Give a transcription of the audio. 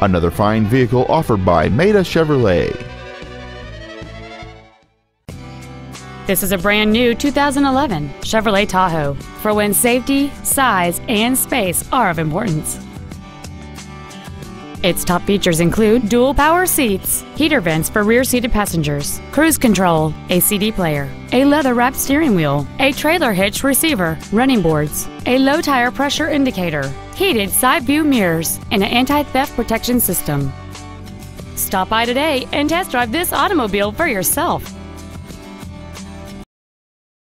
Another fine vehicle offered by Maita Chevrolet. This is a brand new 2011 Chevrolet Tahoe for when safety, size, and space are of importance. Its top features include dual power seats, heater vents for rear seated passengers, cruise control, a CD player, a leather wrapped steering wheel, a trailer hitch receiver, running boards, a low tire pressure indicator, heated side view mirrors, and an anti theft protection system. Stop by today and test drive this automobile for yourself.